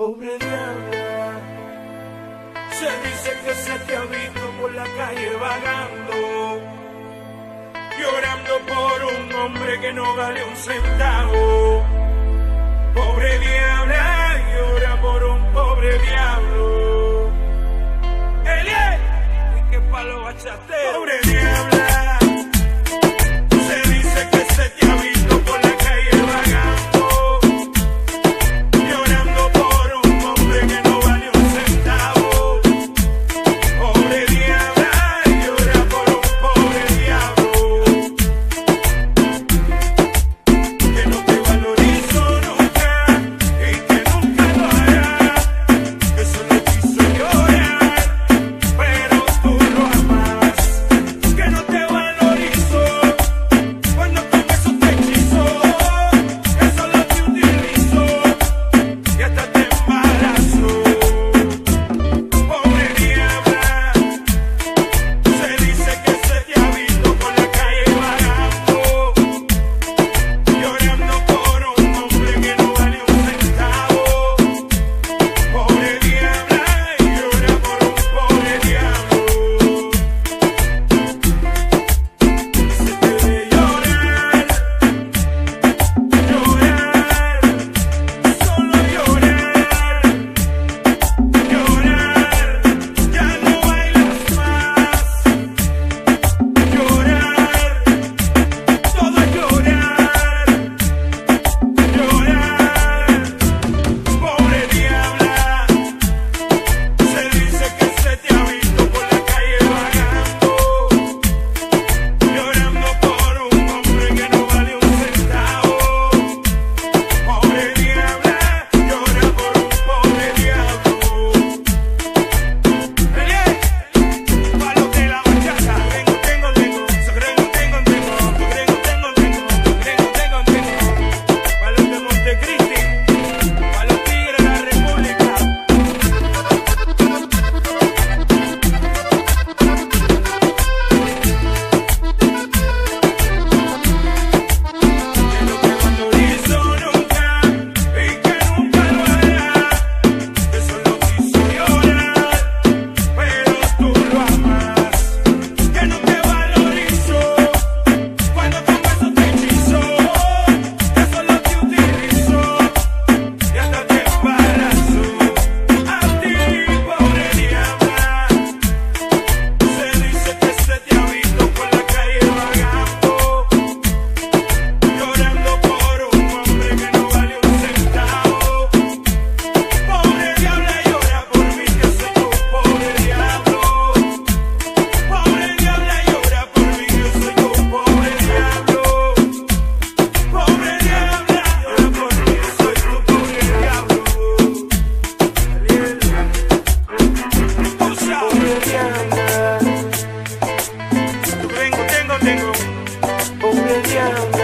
Pobre diabla, se dice que se te ha visto por la calle vagando, llorando por un hombre que no vale un centavo. Pobre diabla. Oh, yeah.